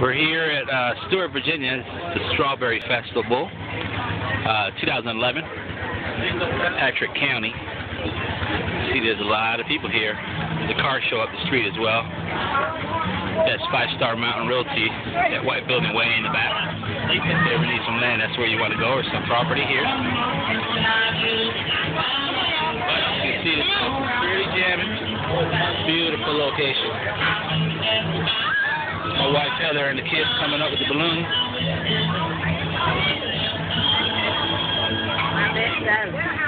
We're here at uh, Stuart, Virginia. The Strawberry Festival, uh, 2011, Patrick County. See, there's a lot of people here. The car show up the street as well. That's Five Star Mountain Realty, that white building way in the back. If you ever need some land, that's where you want to go, or some property here. But you can see it's really jamming. Beautiful location. And the kids coming up with the balloon. I.